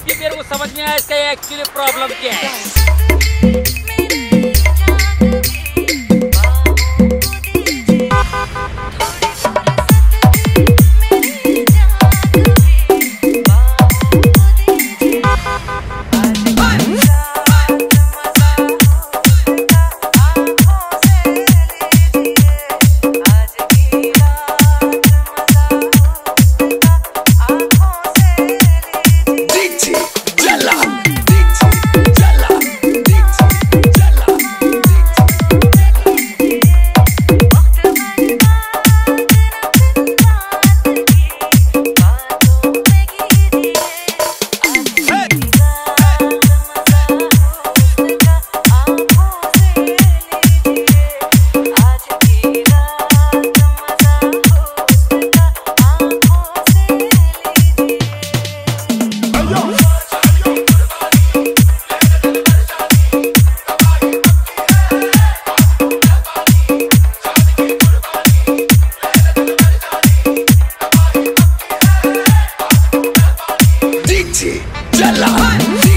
अभी मेरे को समझ में आया इसका एक्चुअली प्रॉब्लम क्या है नीचे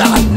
la